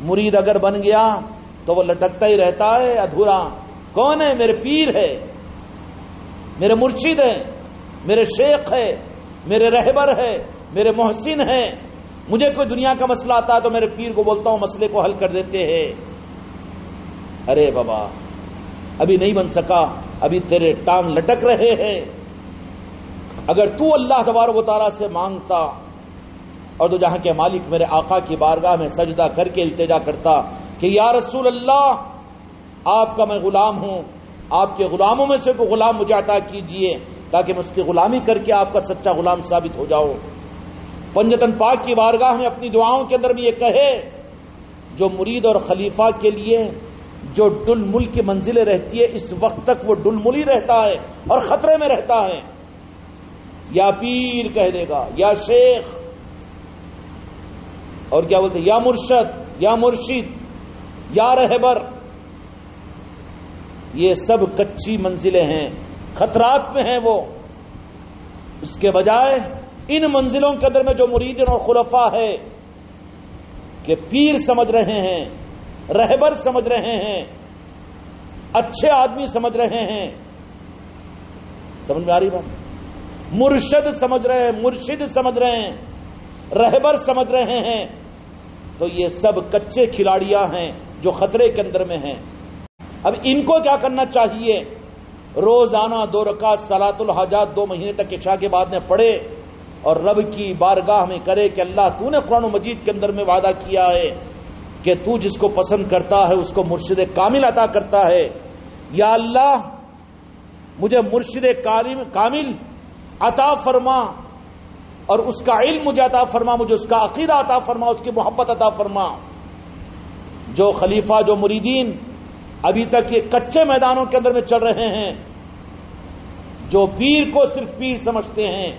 مرید اگر بن گیا تو وہ لٹکتا ہی رہتا ہے، ادھورا، کون ہے؟ میرے پیر ہے، میرے مرشد ہے میرے شیخ ہے، میرے رہبر ہے، میرے محسن ہے مجھے کوئی دنیا کا مسئلہ آتا ہے تو میرے پیر کو بولتا ہوں، مسئلے کو حل کر دیتے ہیں۔ ارے بابا، ابھی نہیں بن سکا، ابھی تیرے ٹانگ لٹک رہے ہیں۔ اگر تو اللہ تبارک و تعالیٰ سے مانگتا اور تو جہاں کے مالک میرے آقا کی بارگاہ میں سجدہ کر کے التجا کرتا کہ یا رسول اللہ، آپ کا میں غلام ہوں، آپ کے غلاموں میں سے کوئی غلام مجھے عطا کیجیے تاکہ میں اس کی غلامی کر کے آپ کا سچا غلام ثابت ہو جاؤ پنجتن پاک کی بارگاہ میں اپنی دعاؤں کے اندر بھی یہ کہے، جو مرید اور خلیفہ کے لیے جو ڈل مل کی منزلیں رہتی ہے اس وقت تک وہ ڈل مل ہی رہتا ہے اور خطرے میں رہتا ہے۔ یا پیر کہہ دے گا، یا شیخ اور کیا بولتے یا مرشد یا مرشد، یا رہبر۔ یہ سب کچی منزلیں ہیں، خطرات میں ہیں وہ۔ اس کے بجائے ان منزلوں کے اندر میں جو مرید اور خلفا ہے، کہ پیر سمجھ رہے ہیں، رہبر سمجھ رہے ہیں، اچھے آدمی سمجھ رہے ہیں۔ سمجھ میں آ رہی بات؟ مرشد سمجھ رہے ہیں، مرشد سمجھ رہے ہیں، رہبر سمجھ رہے ہیں۔ تو یہ سب کچے کھلاڑیاں ہیں جو خطرے کے اندر میں ہیں۔ اب ان کو کیا کرنا چاہیے؟ روزانہ دو رکعت سلاط الحاجات دو مہینے تک عشاء کے بعد میں پڑھے اور رب کی بارگاہ میں کرے کہ اللہ تو نے قرآن و مجید کے اندر میں وعدہ کیا ہے کہ تو جس کو پسند کرتا ہے اس کو مرشد کامل عطا کرتا ہے۔ یا اللہ، مجھے مرشد کامل عطا فرما۔ اور اس کا علم مجھے عطا فرما، مجھے اس کا عقیدہ عطا فرما، اس کی محبت عطا فرما۔ جو خلیفہ، جو مریدین ابھی تک یہ کچے میدانوں کے اندر میں چل رہے ہیں، جو پیر کو صرف پیر سمجھتے ہیں،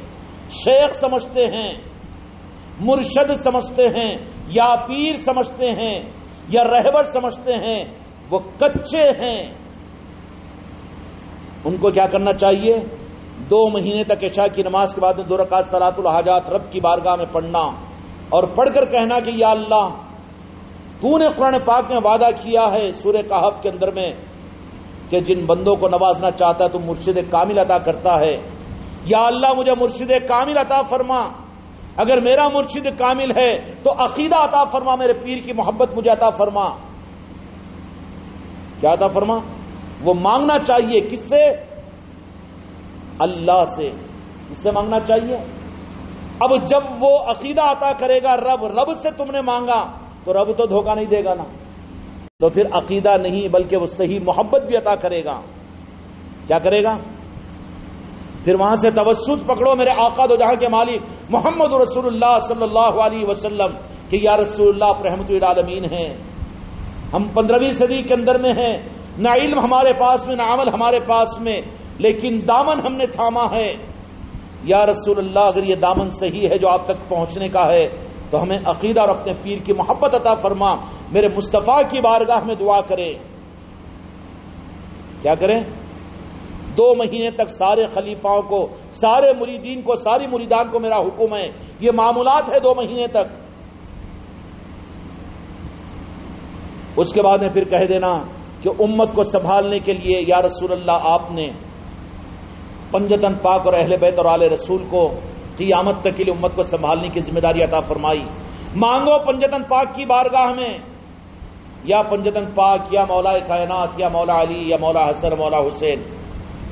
شیخ سمجھتے ہیں، مرشد سمجھتے ہیں، یا پیر سمجھتے ہیں، یا رہبر سمجھتے ہیں، وہ کچے ہیں۔ ان کو کیا کرنا چاہیے؟ دو مہینے تک عشاء کی نماز کے بعد میں دو رکعت سلاط الحاجات رب کی بارگاہ میں پڑھنا اور پڑھ کر کہنا کہ یا اللہ، تو نے قرآن پاک میں وعدہ کیا ہے سورہ کہف کے اندر میں کہ جن بندوں کو نوازنا چاہتا ہے تو مرشد کامل عطا کرتا ہے۔ یا اللہ، مجھے مرشد کامل عطا فرما۔ اگر میرا مرشد کامل ہے تو عقیدہ عطا فرما، میرے پیر کی محبت مجھے عطا فرما۔ کیا عطا فرما؟ وہ مانگنا چاہیے کس سے؟ اللہ سے۔ اس سے مانگنا چاہیے۔ اب جب وہ عقیدہ عطا کرے گا رب رب سے تم نے مانگا، تو رب تو دھوکہ نہیں دے گا نا۔ تو پھر عقیدہ نہیں، بلکہ وہ صحیح محبت بھی عطا کرے گا۔ کیا کرے گا؟ پھر وہاں سے توسط پکڑو میرے آقا دو جہاں کے مالک، محمد رسول اللہ صلی اللہ علیہ وسلم، کہ یا رسول اللہ، رحمت العالمین ہیں۔ ہم پندرہویں صدی کے اندر میں ہیں۔ نہ علم ہمارے پاس میں، نہ عمل ہمارے پاس میں۔ لیکن دامن ہم نے تھاما ہے۔ یا رسول اللہ، اگر یہ دامن صحیح ہے جو آپ تک پہنچنے کا ہے، تو ہمیں عقیدہ اور اپنے پیر کی محبت عطا فرما، میرے مصطفیٰ کی بارگاہ میں دعا کرے۔ کیا کریں؟ دو مہینے تک سارے خلیفاؤں کو، سارے مریدین کو، ساری مریدان کو میرا حکم ہے۔ یہ معمولات ہے دو مہینے تک۔ اس کے بعد میں پھر کہہ دینا کہ امت کو سنبھالنے کے لیے یا رسول اللہ، آپ نے پنجتن پاک اور اہل بیت اور آل رسول کو قیامت تک کے لیے امت کو سنبھالنے کی ذمہ داری عطا فرمائی۔ مانگو پنجتن پاک کی بارگاہ میں یا پنجتن پاک، یا مولا کائنات، یا مولا علی، یا مولا حسن، مولا حسین۔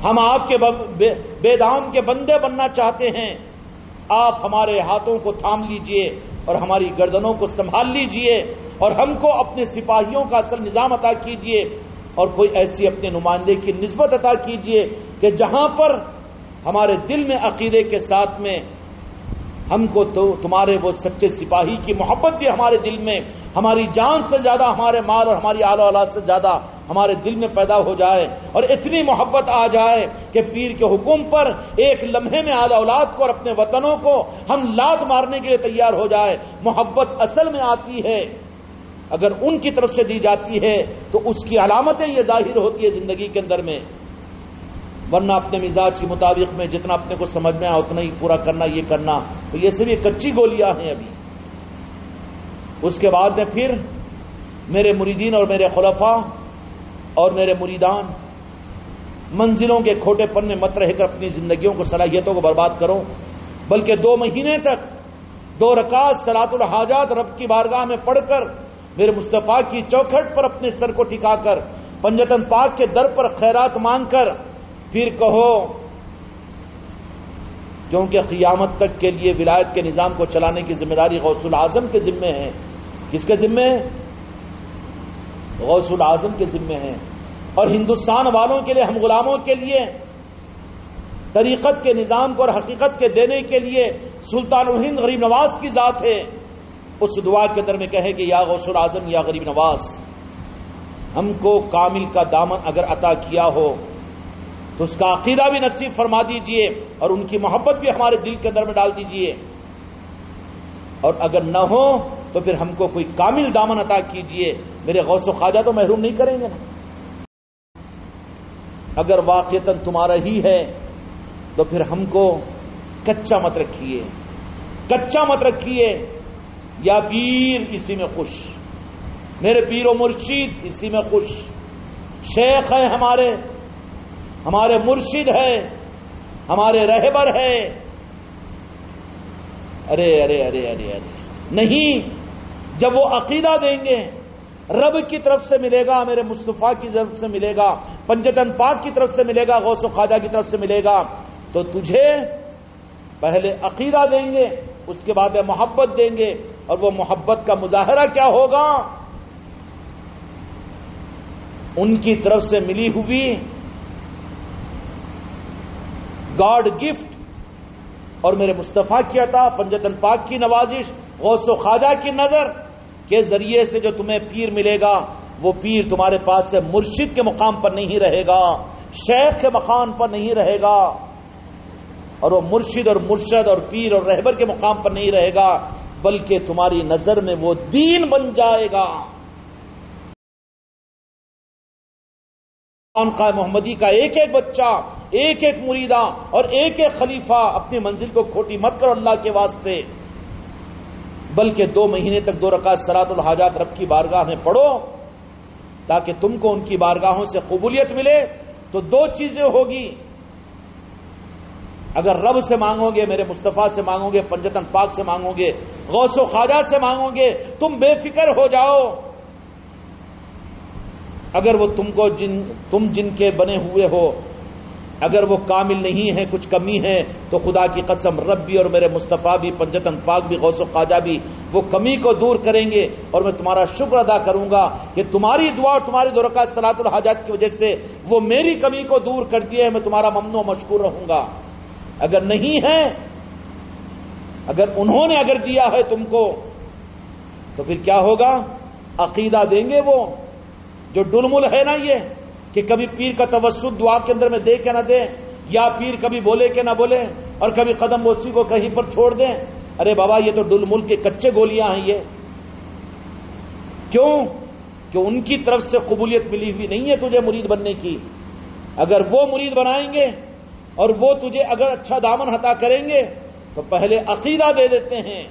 ہم آپ کے بے دام کے بندے بننا چاہتے ہیں۔ آپ ہمارے ہاتھوں کو تھام لیجیے اور ہماری گردنوں کو سنبھال لیجیے اور ہم کو اپنے سپاہیوں کا اصل نظام عطا کیجیے۔ اور کوئی ایسی اپنے نمائندے کی نسبت عطا کیجیے کہ جہاں پر ہمارے دل میں عقیدے کے ساتھ میں ہم کو تو تمہارے وہ سچے سپاہی کی محبت بھی ہمارے دل میں، ہماری جان سے زیادہ ہمارے مال اور ہماری آل اولاد سے زیادہ ہمارے دل میں پیدا ہو جائے اور اتنی محبت آ جائے کہ پیر کے حکم پر ایک لمحے میں آل اولاد کو اور اپنے وطنوں کو ہم لات مارنے کے لیے تیار ہو جائے۔ محبت اصل میں آتی ہے اگر ان کی طرف سے دی جاتی ہے تو اس کی علامتیں یہ ظاہر ہوتی ہے زندگی کے اندر میں۔ ورنہ اپنے مزاج کے مطابق میں جتنا اپنے کو سمجھ میں آ اتنا ہی پورا کرنا، یہ کرنا۔ تو یہ سب یہ کچی گولیاں ہیں ابھی۔ اس کے بعد میں پھر میرے مریدین اور میرے خلفاء اور میرے مریدان منزلوں کے کھوٹے پن میں مت رہ کر اپنی زندگیوں کو، صلاحیتوں کو برباد کرو۔ بلکہ دو مہینے تک دو رکعت سلاط الحاجات رب کی بارگاہ میں پڑھ کر میرے مصطفیٰ کی چوکھٹ پر اپنے سر کو ٹھکا کر، پنجتن پاک کے در پر خیرات مانگ کر، پھر کہو کیونکہ قیامت تک کے لیے ولایت کے نظام کو چلانے کی ذمہ داری غوث العظم کے ذمے ہے۔ کس کے ذمے؟ ہے غوث العظم کے ذمے ہیں اور ہندوستان والوں کے لیے، ہم غلاموں کے لیے، طریقت کے نظام کو اور حقیقت کے دینے کے لیے سلطان الہند غریب نواز کی ذات ہے۔ اس دعا کے اندر میں کہے کہ یا غوث العظم، یا غریب نواز، ہم کو کامل کا دامن اگر عطا کیا ہو، تو اس کا عقیدہ بھی نصیب فرما دیجیے اور ان کی محبت بھی ہمارے دل کے اندر میں ڈال دیجیے۔ اور اگر نہ ہو، تو پھر ہم کو کوئی کامل دامن عطا کیجیے۔ میرے غوث و خواجہ تو محروم نہیں کریں گے نا۔ اگر واقعتا تمہارا ہی ہے، تو پھر ہم کو کچا مت رکھیے۔ کچا مت رکھیے۔ یا پیر اسی میں خوش۔ میرے پیر و مرشید اسی میں خوش۔ شیخ ہے ہمارے ہمارے مرشد ہے، ہمارے رہبر ہے۔ ارے ارے ارے ارے ارے۔ نہیں، جب وہ عقیدہ دیں گے، رب کی طرف سے ملے گا، میرے مصطفیٰ کی طرف سے ملے گا، پنجتن پاک کی طرف سے ملے گا، غوث و خواجہ کی طرف سے ملے گا، تو تجھے پہلے عقیدہ دیں گے، اس کے بعد محبت دیں گے اور وہ محبت کا مظاہرہ کیا ہوگا؟ ان کی طرف سے ملی ہوئی گاڈ گفٹ اور میرے مصطفیٰ کی عطا، پنجتن پاک کی نوازش، غوث و خواجہ کی نظر کے ذریعے سے جو تمہیں پیر ملے گا، وہ پیر تمہارے پاس سے مرشد کے مقام پر نہیں رہے گا، شیخ کے مقام پر نہیں رہے گا، اور وہ مرشد اور مرشد اور پیر اور رہبر کے مقام پر نہیں رہے گا۔ بلکہ تمہاری نظر میں وہ دین بن جائے گا۔ خانقاہ محمدی کا ایک ایک بچہ، ایک ایک مریدہ اور ایک ایک خلیفہ اپنی منزل کو کھوٹی مت کرو اللہ کے واسطے۔ بلکہ دو مہینے تک دو رکعت سرات الحاجات رب کی بارگاہ میں پڑھو، تاکہ تم کو ان کی بارگاہوں سے قبولیت ملے، تو دو چیزیں ہوگی۔ اگر رب سے مانگو گے، میرے مصطفیٰ سے مانگو گے، پنجتن پاک سے مانگو گے، غوث و خواجہ سے مانگو گے، تم بے فکر ہو جاؤ۔ اگر وہ تم کو جن، تم جن کے بنے ہوئے ہو، اگر وہ کامل نہیں ہے، کچھ کمی ہے، تو خدا کی قسم رب بھی اور میرے مصطفیٰ بھی، پنجتن پاک بھی، غوث و خواجہ بھی، وہ کمی کو دور کریں گے اور میں تمہارا شکر ادا کروں گا کہ تمہاری دعا اور تمہاری درکات سلاط الحاجات کی وجہ سے وہ میری کمی کو دور کر دیے میں تمہارا ممنوع مشکور رہوں گا۔ اگر نہیں ہے اگر انہوں نے اگر دیا ہے تم کو، تو پھر کیا ہوگا؟ عقیدہ دیں گے وہ۔ جو ڈلمل ہے نا یہ، کہ کبھی پیر کا توسط دعا کے اندر میں دے کے نہ دے یا پیر کبھی بولے کہ نہ بولے، اور کبھی قدم بوسی کو کہیں پر چھوڑ دیں۔ ارے بابا، یہ تو ڈل ملک کے کچے گولیاں ہیں یہ۔ کیوں؟ کہ ان کی طرف سے قبولیت ملی ہوئی نہیں ہے تجھے مرید بننے کی۔ اگر وہ مرید بنائیں گے اور وہ تجھے اگر اچھا دامن ہتا کریں گے، تو پہلے عقیدہ دے دیتے ہیں۔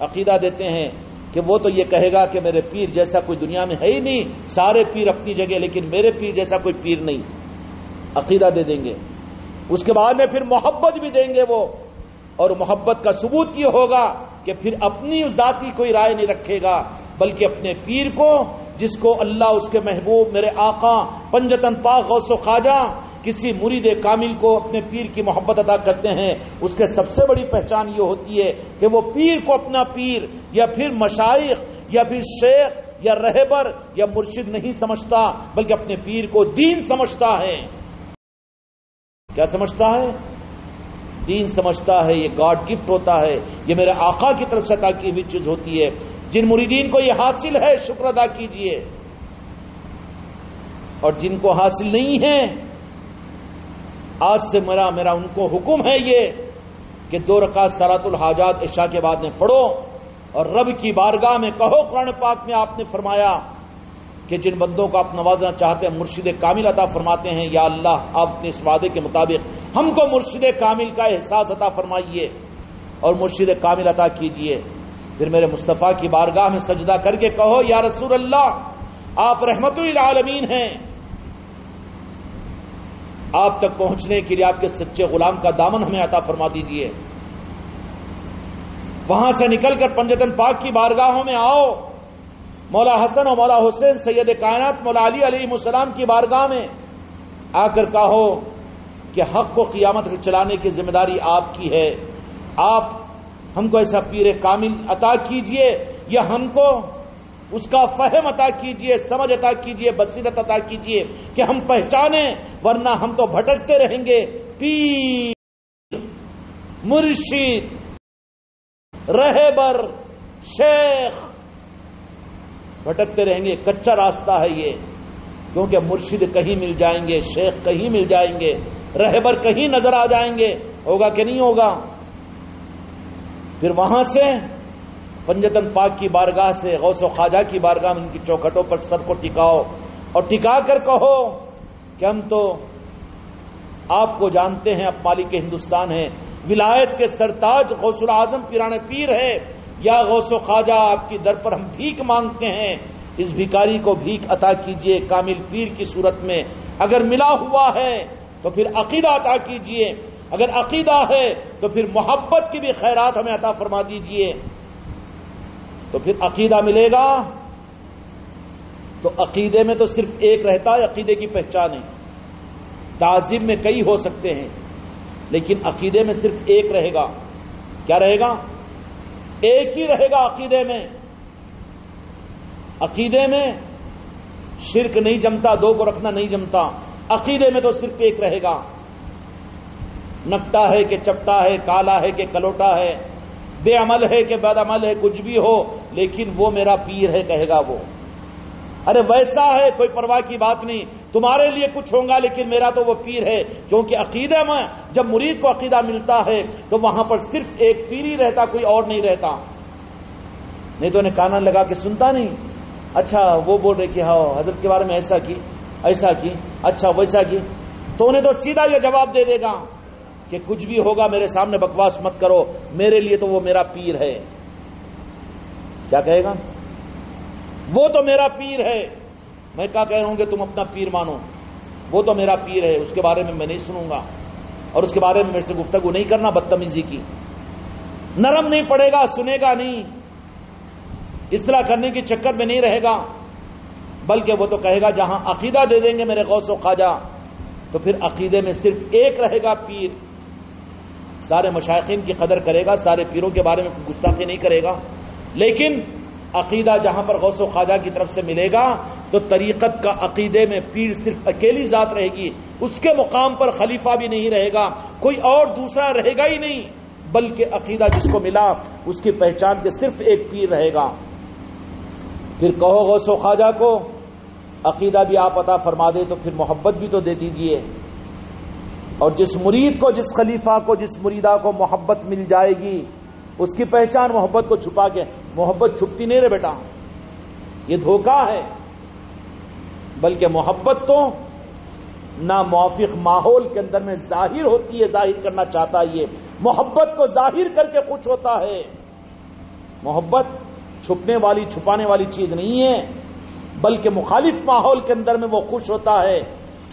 عقیدہ دیتے ہیں کہ وہ تو یہ کہے گا کہ میرے پیر جیسا کوئی دنیا میں ہے ہی نہیں، سارے پیر اپنی جگہ، لیکن میرے پیر جیسا کوئی پیر نہیں۔ عقیدہ دے دیں گے۔ اس کے بعد میں پھر محبت بھی دیں گے وہ، اور محبت کا ثبوت یہ ہوگا کہ پھر اپنی ذاتی کوئی رائے نہیں رکھے گا، بلکہ اپنے پیر کو، جس کو اللہ اس کے محبوب، میرے آقا، پنجتن پاک غوث و خواجہ، کسی مرید کامل کو اپنے پیر کی محبت ادا کرتے ہیں، اس کے سب سے بڑی پہچان یہ ہوتی ہے کہ وہ پیر کو اپنا پیر یا پھر مشائق یا پھر شیخ یا رہبر یا مرشد نہیں سمجھتا، بلکہ اپنے پیر کو دین سمجھتا ہے۔ کیا سمجھتا ہے؟ دین سمجھتا ہے، یہ گاڈ گفٹ ہوتا ہے، یہ میرے آقا کی طرف سے عطا کی ہوئی چیز ہوتی ہے۔ جن مریدین کو یہ حاصل ہے، شکر ادا کیجیے۔ اور جن کو حاصل نہیں ہے، آج سے میرا میرا ان کو حکم ہے یہ کہ دو رکعت سرات الحاجات عشاء کے بعد میں پڑھو اور رب کی بارگاہ میں کہو، قرآن پاک میں آپ نے فرمایا کہ جن بندوں کو آپ نوازنا چاہتے ہیں، مرشد کامل عطا فرماتے ہیں، یا اللہ، آپ نے اس وعدے کے مطابق ہم کو مرشد کامل کا احساس عطا فرمائیے اور مرشد کامل عطا کیجیے پھر میرے مصطفیٰ کی بارگاہ میں سجدہ کر کے کہو، یا رسول اللہ، آپ رحمت العالمین ہیں۔ آپ تک پہنچنے کے لیے آپ کے سچے غلام کا دامن ہمیں عطا فرما دیجیے۔ وہاں سے نکل کر پنجتن پاک کی بارگاہوں میں آؤ۔ مولا حسن اور مولا حسین سید کائنات مولا علی علیہ السلام کی بارگاہ میں آ کر کہو کہ حق کو قیامت چلانے کی ذمہ داری آپ کی ہے۔ آپ ہم کو ایسا پیر کامل عطا کیجیے یا ہم کو اس کا فہم عطا کیجیے، سمجھ عطا کیجیے، بصیرت عطا کیجیے کہ ہم پہچانیں ورنہ ہم تو بھٹکتے رہیں گے۔ پیر مرشید رہبر، شیخ بھٹکتے رہیں گے، کچا راستہ ہے یہ۔ کیونکہ مرشد کہیں مل جائیں گے، شیخ کہیں مل جائیں گے، رہبر کہیں نظر آ جائیں گے۔ ہوگا کہ نہیں ہوگا؟ پھر وہاں سے پنجتن پاک کی بارگاہ سے، غوث و خواجہ کی بارگاہ میں ان کی چوکھٹوں پر سر کو ٹکاؤ۔ اور ٹکا کر کہو کہ ہم تو آپ کو جانتے ہیں اب مالک ہندوستان ہے ولایت کے سرتاج غوث العظم پیرانے پیر ہے۔ یا غوث و خواجہ، آپ کی در پر ہم بھیک مانگتے ہیں، اس بھیکاری کو بھیک عطا کیجیے کامل پیر کی صورت میں۔ اگر ملا ہوا ہے تو پھر عقیدہ عطا کیجیے۔ اگر عقیدہ ہے تو پھر محبت کی بھی خیرات ہمیں عطا فرما دیجیے۔ تو پھر عقیدہ ملے گا۔ تو عقیدے میں تو صرف ایک رہتا ہے، عقیدے کی پہچان ہے۔ تعظیم میں کئی ہو سکتے ہیں، لیکن عقیدے میں صرف ایک رہے گا۔ کیا رہے گا؟ ایک ہی رہے گا عقیدے میں۔ عقیدے میں شرک نہیں جمتا، دو کو رکھنا نہیں جمتا۔ عقیدے میں تو صرف ایک رہے گا۔ نکٹا ہے کہ چپٹا ہے، کالا ہے کہ کلوٹا ہے۔ بے عمل ہے کہ بد عمل ہے، کچھ بھی ہو، لیکن وہ میرا پیر ہے، کہے گا وہ۔ ارے ویسا ہے، کوئی پرواہ کی بات نہیں۔ تمہارے لیے کچھ ہوگا، لیکن میرا تو وہ پیر ہے، کیونکہ عقیدہ میں جب مرید کو عقیدہ ملتا ہے، تو وہاں پر صرف ایک پیر ہی رہتا، کوئی اور نہیں رہتا۔ نہیں تو انہیں کانا لگا کے سنتا نہیں۔ اچھا وہ بول رہے کہ ہاں حضرت کے بارے میں ایسا کی ایسا کی اچھا ویسا کی۔ تو انہیں تو سیدھا یہ جواب دے دے گا کہ کچھ بھی ہوگا، میرے سامنے بکواس مت کرو، میرے لیے تو وہ میرا پیر ہے۔ کیا کہے گا؟ وہ تو میرا پیر ہے۔ میں کیا کہہ رہا ہوں کہ تم اپنا پیر مانو۔ وہ تو میرا پیر ہے، اس کے بارے میں میں نہیں سنوں گا۔ اور اس کے بارے میں میرے سے گفتگو نہیں کرنا بدتمیزی کی۔ نرم نہیں پڑے گا، سنے گا نہیں۔ اصلاح کرنے کے چکر میں نہیں رہے گا۔ بلکہ وہ تو کہے گا، جہاں عقیدہ دے دیں گے میرے غوث و خواجہ، تو پھر عقیدے میں صرف ایک رہے گا پیر۔ سارے مشائقین کی قدر کرے گا، سارے پیروں کے بارے میں گستاخی نہیں کرے گا۔ لیکن عقیدہ جہاں پر غوث و خواجہ کی طرف سے ملے گا، تو طریقت کا عقیدے میں پیر صرف اکیلی ذات رہے گی، اس کے مقام پر خلیفہ بھی نہیں رہے گا، کوئی اور دوسرا رہے گا ہی نہیں، بلکہ عقیدہ جس کو ملا، اس کی پہچان کے صرف ایک پیر رہے گا۔ پھر کہو غوث و خواجہ کو، عقیدہ بھی آپ عطا فرما دے تو پھر محبت بھی تو دے دیجیے اور جس مرید کو، جس خلیفہ کو، جس مریدہ کو محبت مل جائے گی، اس کی پہچان محبت کو چھپا کے محبت چھپتی نہیں رہے بیٹا۔ یہ دھوکہ ہے۔ بلکہ محبت تو نہ موافق ماحول کے اندر میں ظاہر ہوتی ہے، ظاہر کرنا چاہتا ہے یہ۔ محبت کو ظاہر کر کے خوش ہوتا ہے۔ محبت چھپنے والی، چھپانے والی چیز نہیں ہے، بلکہ مخالف ماحول کے اندر میں وہ خوش ہوتا ہے۔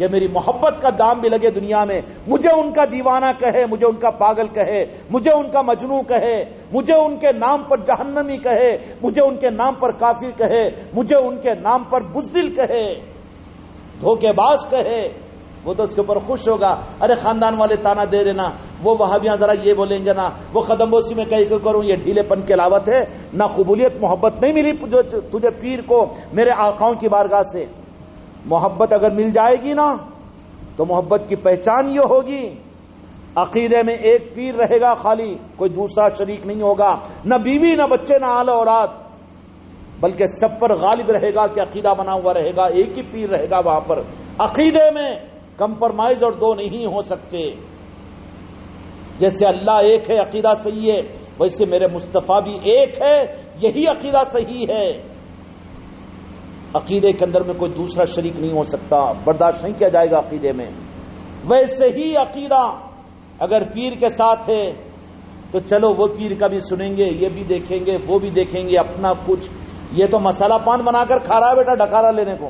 کہ میری محبت کا دام بھی لگے دنیا میں، مجھے ان کا دیوانہ کہے، مجھے ان کا پاگل کہے، مجھے ان کا مجنو کہے، مجھے ان کے نام پر جہنمی کہے، مجھے ان کے نام پر کافر کہے، مجھے ان کے نام پر بزدل کہے، دھوکے باز کہے۔ وہ تو اس کے اوپر خوش ہوگا۔ ارے خاندان والے تانا دے رہے نا وہ وہابیاں ذرا یہ بولیں گے نا۔ وہ قدم بوسی میں کہیں کروں، یہ ڈھیلے پن کے لاوت ہے نہ قبولیت، محبت نہیں ملی تجھے پیر کو، میرے آقاؤں کی بارگاہ سے۔ محبت اگر مل جائے گی نا، تو محبت کی پہچان یہ ہوگی۔ عقیدے میں ایک پیر رہے گا خالی، کوئی دوسرا شریک نہیں ہوگا۔ نہ بیوی، نہ بچے، نہ آل اولاد۔ بلکہ سب پر غالب رہے گا کہ عقیدہ بنا ہوا رہے گا، ایک ہی پیر رہے گا وہاں پر۔ عقیدے میں کمپرمائز اور دو نہیں ہو سکتے۔ جیسے اللہ ایک ہے، عقیدہ صحیح ہے، ویسے میرے مصطفیٰ بھی ایک ہے، یہی عقیدہ صحیح ہے۔ عقیدے کے اندر میں کوئی دوسرا شریک نہیں ہو سکتا، برداشت نہیں کیا جائے گا عقیدے میں۔ ویسے ہی عقیدہ اگر پیر کے ساتھ ہے، تو چلو وہ پیر کا بھی سنیں گے، یہ بھی دیکھیں گے، وہ بھی دیکھیں گے، اپنا کچھ۔ یہ تو مسالہ پان بنا کر کھا رہا ہے بیٹا ڈکارا لینے کو۔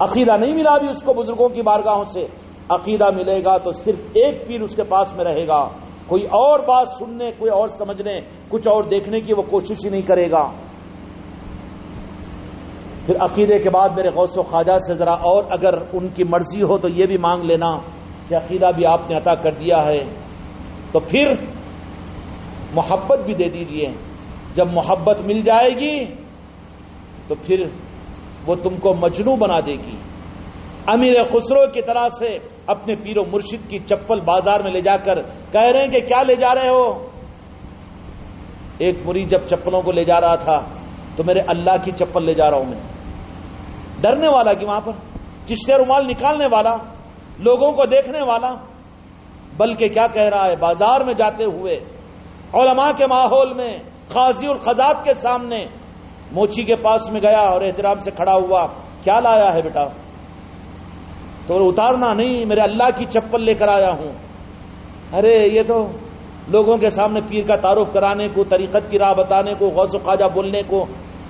عقیدہ نہیں ملا ابھی اس کو بزرگوں کی بارگاہوں سے۔ عقیدہ ملے گا تو صرف ایک پیر اس کے پاس میں رہے گا۔ کوئی اور بات سننے، کوئی اور سمجھنے، کچھ اور دیکھنے کی وہ کوشش ہی نہیں کرے گا۔ پھر عقیدے کے بعد میرے غوث و خواجہ سے ذرا اور اگر ان کی مرضی ہو تو یہ بھی مانگ لینا کہ عقیدہ بھی آپ نے عطا کر دیا ہے۔ تو پھر محبت بھی دے دیجیے۔ جب محبت مل جائے گی تو پھر وہ تم کو مجنو بنا دے گی۔ امیر خسرو کی طرح سے اپنے پیر و مرشد کی چپل بازار میں لے جا کر کہہ رہے ہیں کہ کیا لے جا رہے ہو؟ ایک مری جب چپلوں کو لے جا رہا تھا تو میرے اللہ کی چپل لے جا رہا ہوں میں۔ ڈرنے والا کہ وہاں پر چشتے رومال نکالنے والا، لوگوں کو دیکھنے والا، بلکہ کیا کہہ رہا ہے، بازار میں جاتے ہوئے، علماء کے ماحول میں خاضی الخزات کے سامنے، موچی کے پاس میں گیا اور احترام سے کھڑا ہوا، کیا لایا ہے بیٹا؟ تو اتارنا نہیں، میرے اللہ کی چپل لے کر آیا ہوں۔ ارے، یہ تو لوگوں کے سامنے پیر کا تعارف کرانے کو، طریقت کی راہ بتانے کو، غوث و خواجہ بولنے کو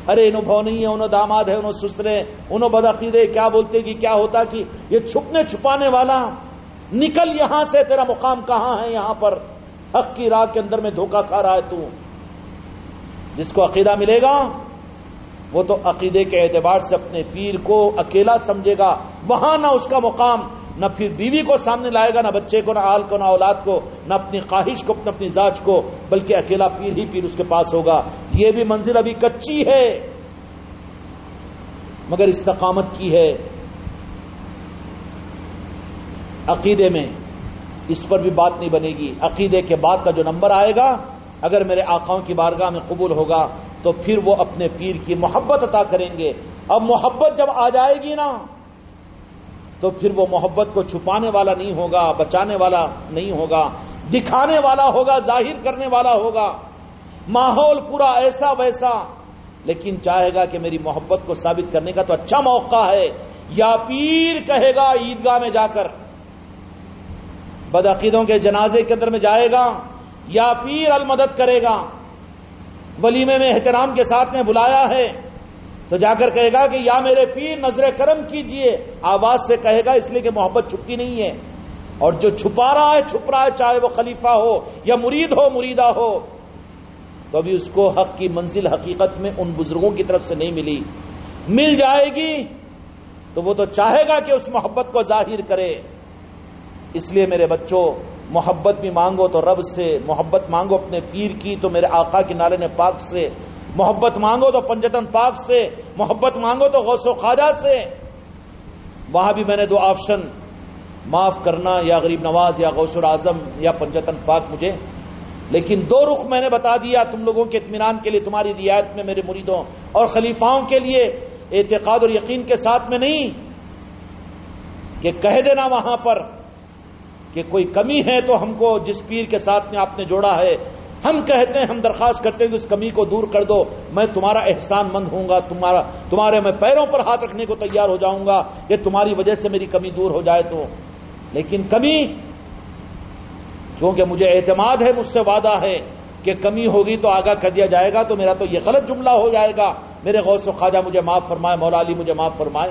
ارے انہوں بھو نہیں ہے، انہوں داماد ہے، انہوں سسرے انہوں بدعقیدے کیا بولتے کہ کیا ہوتا کہ یہ چھپنے چھپانے والا، نکل یہاں سے، تیرا مقام کہاں ہے؟ یہاں پر حق کی راہ کے اندر میں دھوکہ کھا رہا ہے تو۔ جس کو عقیدہ ملے گا، وہ تو عقیدے کے اعتبار سے اپنے پیر کو اکیلا سمجھے گا۔ وہاں نہ اس کا مقام نہ پھر بیوی کو سامنے لائے گا، نہ بچے کو، نہ آل کو، نہ اولاد کو، نہ اپنی خواہش کو نہ اپنی ذات کو، بلکہ اکیلا پیر ہی پیر اس کے پاس ہوگا۔ یہ بھی منزل ابھی کچی ہے، مگر استقامت کی ہے۔ عقیدے میں اس پر بھی بات نہیں بنے گی۔ عقیدے کے بعد کا جو نمبر آئے گا، اگر میرے آقاؤں کی بارگاہ میں قبول ہوگا، تو پھر وہ اپنے پیر کی محبت عطا کریں گے۔ اب محبت جب آ جائے گی نا تو پھر وہ محبت کو چھپانے والا نہیں ہوگا، بچانے والا نہیں ہوگا، دکھانے والا ہوگا، ظاہر کرنے والا ہوگا۔ ماحول پورا ایسا ویسا۔ لیکن چاہے گا کہ میری محبت کو ثابت کرنے کا تو اچھا موقع ہے۔ یا پیر کہے گا عیدگاہ میں جا کر۔ بدعقیدوں کے جنازے کے اندر میں جائے گا۔ یا پیر المدد کرے گا۔ ولیمے میں احترام کے ساتھ میں بلایا ہے۔ تو جا کر کہے گا کہ یا میرے پیر نظر کرم کیجیے۔ آواز سے کہے گا اس لیے کہ محبت چھپتی نہیں ہے۔ اور جو چھپا رہا ہے، چھپ رہا ہے، چاہے وہ خلیفہ ہو یا مرید ہو، مریدہ ہو، تو ابھی اس کو حق کی منزل، حقیقت میں ان بزرگوں کی طرف سے نہیں ملی۔ مل جائے گی تو وہ تو چاہے گا کہ اس محبت کو ظاہر کرے۔ اس لیے میرے بچوں، محبت بھی مانگو تو رب سے، محبت مانگو اپنے پیر کی تو میرے آقا کی نالے نے پاک سے۔ محبت مانگو تو پنجتن پاک سے، محبت مانگو تو غوث و خواجہ سے۔ وہاں بھی میں نے دو آپشن، معاف کرنا یا غریب نواز یا غوث العظم یا پنجتن پاک مجھے۔ لیکن دو رخ میں نے بتا دیا تم لوگوں کے اطمینان کے لیے، تمہاری رعایت میں، میرے مریدوں اور خلیفاؤں کے لیے۔ اعتقاد اور یقین کے ساتھ میں نہیں کہ کہہ دینا وہاں پر کہ کوئی کمی ہے تو ہم کو جس پیر کے ساتھ میں آپ نے جوڑا ہے ہم کہتے ہیں، ہم درخواست کرتے ہیں کہ اس کمی کو دور کر دو۔ میں تمہارا احسان مند ہوں گا، تمہارا، تمہارے میں پیروں پر ہاتھ رکھنے کو تیار ہو جاؤں گا کہ تمہاری وجہ سے میری کمی دور ہو جائے تو۔ لیکن کمی، چونکہ مجھے اعتماد ہے، مجھ سے وعدہ ہے کہ کمی ہوگی تو آگاہ کر دیا جائے گا تو میرا تو یہ غلط جملہ ہو جائے گا۔ میرے غوث و خواجہ مجھے معاف فرمائے، مولا علی مجھے معاف فرمائے۔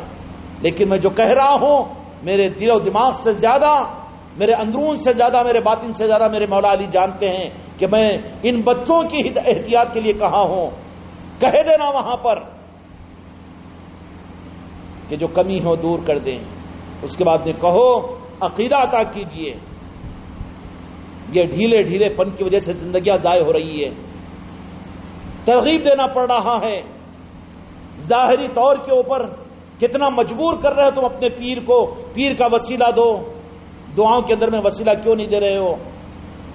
لیکن میں جو کہہ رہا ہوں، میرے دل و دماغ سے زیادہ میرے اندرون سے زیادہ، میرے باطن سے زیادہ میرے مولا علی جانتے ہیں کہ میں ان بچوں کی احتیاط کے لیے کہا ہوں۔ کہہ دینا وہاں پر کہ جو کمی ہو دور کر دیں۔ اس کے بعد نے کہو، عقیدہ عطا کیجیے۔ یہ ڈھیلے ڈھیلے پن کی وجہ سے زندگیاں ضائع ہو رہی ہے ترغیب دینا پڑ رہا ہے۔ ظاہری طور کے اوپر کتنا مجبور کر رہے ہو تم اپنے پیر کو۔ پیر کا وسیلہ دو۔ دعاؤں کے اندر میں وسیلہ کیوں نہیں دے رہے ہو؟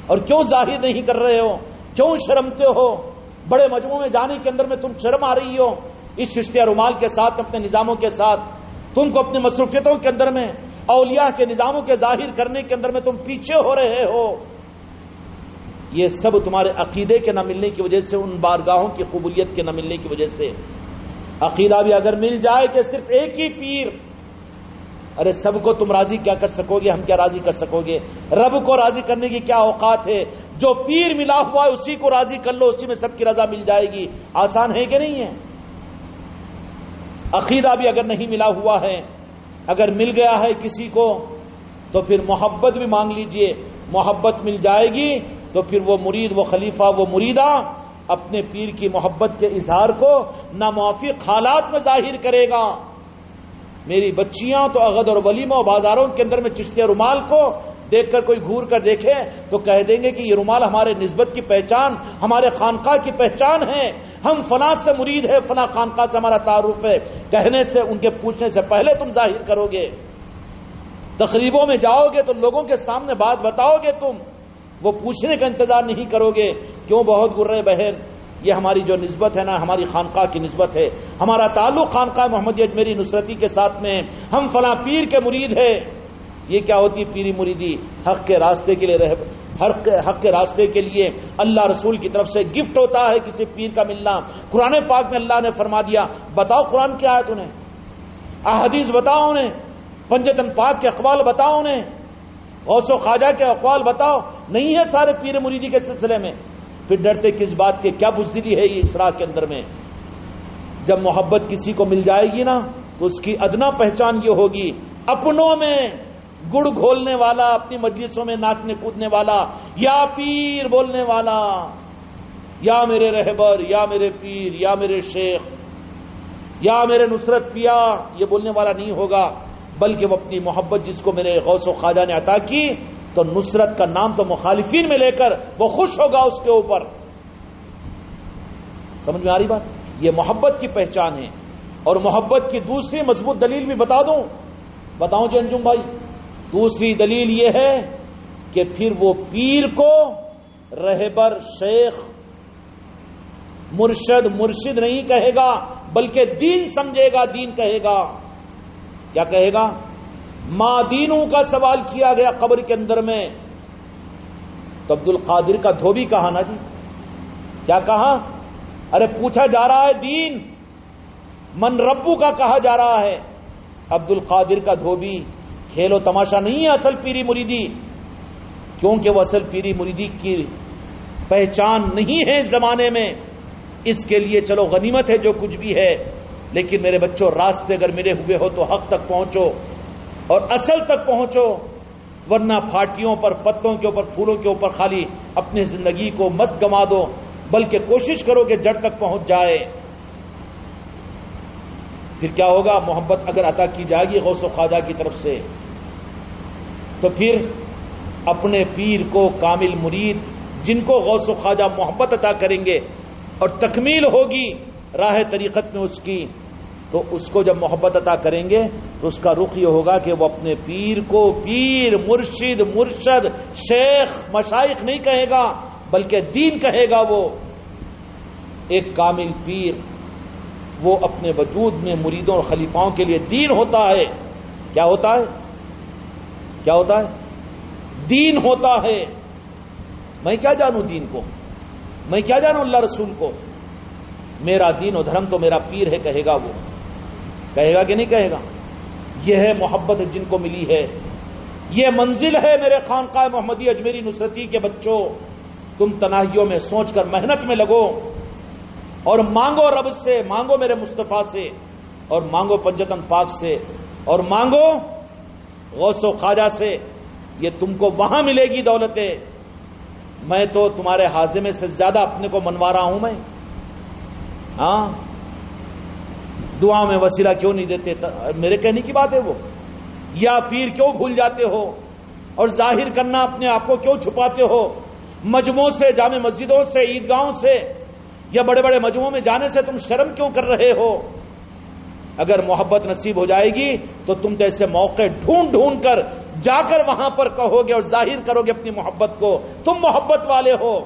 اور کیوں ظاہر نہیں کر رہے ہو؟ کیوں شرمتے ہو؟ بڑے مجموعوں میں جانے کے اندر میں تم شرم آ رہی ہو؟ اس ششتہ رومال کے ساتھ، اپنے نظاموں کے ساتھ، تم کو اپنی مصروفیتوں کے اندر میں، اولیاء کے نظاموں کے ظاہر کرنے کے اندر میں تم پیچھے ہو رہے ہو؟ یہ سب تمہارے عقیدے کے نہ ملنے کی وجہ سے، ان بارگاہوں کی قبولیت کے نہ ملنے کی وجہ سے۔ عقیدہ بھی اگر مل جائے کہ صرف ایک ہی پیر ارے سب کو تم راضی کیا کر سکو گے؟ ہم کیا راضی کر سکو گے؟ رب کو راضی کرنے کی کیا اوقات ہے؟ جو پیر ملا ہوا ہے، اسی کو راضی کر لو، اسی میں سب کی رضا مل جائے گی۔ آسان ہے کہ نہیں ہے؟ عقیدہ بھی اگر نہیں ملا ہوا ہے، اگر مل گیا ہے کسی کو، تو پھر محبت بھی مانگ لیجیے۔ محبت مل جائے گی، تو پھر وہ مرید، وہ خلیفہ، وہ مریدہ اپنے پیر کی محبت کے اظہار کو ناموافق حالات میں ظاہر کرے گا۔ میری بچیاں تو اغد اور ولیمہ اور بازاروں کے اندر میں چشتے رومال کو دیکھ کر کوئی گھور کر دیکھے تو کہہ دیں گے کہ یہ رومال ہمارے نسبت کی پہچان، ہمارے خانقاہ کی پہچان ہے۔ ہم فلاں سے مرید ہے فلاں خانقاہ سے ہمارا تعارف ہے۔ کہنے سے، ان کے پوچھنے سے پہلے تم ظاہر کرو گے۔ تقریبوں میں جاؤ گے تو لوگوں کے سامنے بات بتاؤ گے تم۔ وہ پوچھنے کا انتظار نہیں کرو گے۔ کیوں بہت گر رہے بہن؟ یہ ہماری جو نسبت ہے نا، ہماری خانقاہ کی نسبت ہے۔ ہمارا تعلق خانقاہ محمد اجمیری نصرتی کے ساتھ میں ہم فلاں پیر کے مرید ہے یہ کیا ہوتی پیری مریدی؟ حق کے راستے کے لیے رہ حق کے راستے کے لیے اللہ رسول کی طرف سے گفٹ ہوتا ہے کسی پیر کا ملنا۔ قرآن پاک میں اللہ نے فرما دیا، بتاؤ قرآن کیا ہے تمہیں احادیث بتاؤ انہیں۔ پنجتن پاک کے اقوال بتاؤ انہیں۔ غوث و خواجہ کے اقوال بتاؤ۔ نہیں ہے سارے پیر مریدی کے سلسلے میں۔ پھر ڈرتے کس بات کے؟ کیا بزدلی ہے یہ اسرا کے اندر میں؟ جب محبت کسی کو مل جائے گی نا، تو اس کی ادنا پہچان یہ ہوگی۔ اپنوں میں گڑ گھولنے والا، اپنی مجلسوں میں ناچنے کودنے والا، یا پیر بولنے والا۔ یا میرے رہبر، یا میرے پیر، یا میرے شیخ، یا میرے نصرت پیا، یہ بولنے والا نہیں ہوگا، بلکہ وہ اپنی محبت جس کو میرے غوث و خواجہ نے عطا کی تو نصرت کا نام تو مخالفین میں لے کر وہ خوش ہوگا اس کے اوپر۔ سمجھ میں آ رہی بات؟ یہ محبت کی پہچان ہے۔ اور محبت کی دوسری مضبوط دلیل بھی بتا دوں۔ بتاؤں جی انجم بھائی، دوسری دلیل یہ ہے کہ پھر وہ پیر کو رہبر شیخ مرشد مرشد نہیں کہے گا، بلکہ دین سمجھے گا، دین کہے گا۔ کیا کہے گا؟ ماں دینوں کا سوال کیا گیا قبر کے اندر میں تو عبد القادر کا دھوبی کہا نا جی؟ کیا کہا؟ ارے پوچھا جا رہا ہے دین۔ من ربو کا کہا جا رہا ہے۔ عبد القادر کا دھوبی کھیل و تماشا نہیں ہے اصل پیری مریدی۔ کیونکہ وہ اصل پیری مریدی کی پہچان نہیں ہے اس زمانے میں۔ اس کے لیے چلو غنیمت ہے جو کچھ بھی ہے۔ لیکن میرے بچوں، راستے اگر ملے ہوئے ہو تو حق تک پہنچو۔ اور اصل تک پہنچو، ورنہ پھاٹیوں پر، پتوں کے اوپر، پھولوں کے اوپر خالی اپنی زندگی کو مست گما دو، بلکہ کوشش کرو کہ جڑ تک پہنچ جائے۔ پھر کیا ہوگا؟ محبت اگر عطا کی جائے گی غوث و خواجہ کی طرف سے، تو پھر اپنے پیر کو کامل مرید، جن کو غوث و خواجہ محبت عطا کریں گے، اور تکمیل ہوگی راہ طریقت میں اس کی۔ تو اس کو جب محبت عطا کریں گے تو اس کا رخ یہ ہوگا کہ وہ اپنے پیر کو پیر، مرشد مرشد، شیخ مشائق نہیں کہے گا، بلکہ دین کہے گا وہ۔ ایک کامل پیر وہ اپنے وجود میں مریدوں اور خلیفاؤں کے لیے دین ہوتا ہے۔ کیا ہوتا ہے؟ کیا ہوتا ہے؟ دین ہوتا ہے۔ میں کیا جانوں دین کو؟ میں کیا جانوں اللہ رسول کو؟ میرا دین و دھرم تو میرا پیر ہے، کہے گا وہ۔ کہے گا کہ نہیں کہے گا؟ یہ ہے محبت جن کو ملی ہے۔ یہ منزل ہے میرے خانقاہ محمدی اجمیری نصرتی کے بچوں۔ تم تناہیوں میں سوچ کر محنت میں لگو۔ اور مانگو رب سے، مانگو میرے مصطفیٰ سے۔ اور مانگو پنجتن پاک سے۔ اور مانگو غوث و خواجہ سے۔ یہ تم کو وہاں ملے گی دولتیں۔ میں تو تمہارے حاضمے سے زیادہ اپنے کو منوا رہا ہوں میں۔ ہاں؟ دعا میں وسیلہ کیوں نہیں دیتے؟ میرے کہنے کی بات ہے وہ۔ یا پیر کیوں بھول جاتے ہو؟ اور ظاہر کرنا اپنے آپ کو کیوں چھپاتے ہو؟ مجموع سے، جامع مسجدوں سے، عیدگاہوں سے، یا بڑے بڑے مجموعوں میں جانے سے تم شرم کیوں کر رہے ہو؟ اگر محبت نصیب ہو جائے گی تو تم تو ایسے موقع ڈھونڈ ڈھونڈ کر جا کر وہاں پر کہو گے اور ظاہر کرو گے اپنی محبت کو۔ تم محبت والے ہو۔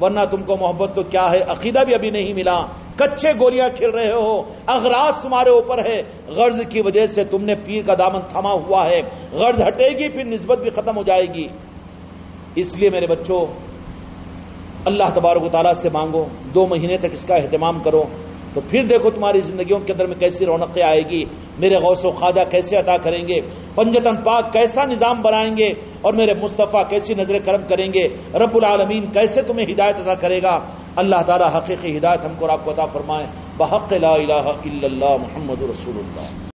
ورنہ تم کو محبت تو کیا ہے؟ عقیدہ بھی ابھی نہیں ملا۔ کچے گولیاں کھل رہے ہو، اغراض تمہارے اوپر ہے۔ غرض کی وجہ سے تم نے پیر کا دامن تھما ہوا ہے۔ غرض ہٹے گی، پھر نسبت بھی ختم ہو جائے گی۔ اس لیے میرے بچوں، اللہ تبارک و تعالیٰ سے مانگو، دو مہینے تک اس کا اہتمام کرو۔ تو پھر دیکھو تمہاری زندگیوں کے اندر میں کیسی رونقیں آئے گی۔ میرے غوث و خواجہ کیسے عطا کریں گے؟ پنجتن پاک کیسا نظام بنائیں گے؟ اور میرے مصطفیٰ کیسی نظر کرم کریں گے؟ رب العالمین کیسے تمہیں ہدایت عطا کرے گا؟ اللہ تعالیٰ حقیقی ہدایت ہم کو آپ کو عطا فرمائے۔ بحق لا الہ الا اللہ محمد رسول اللہ۔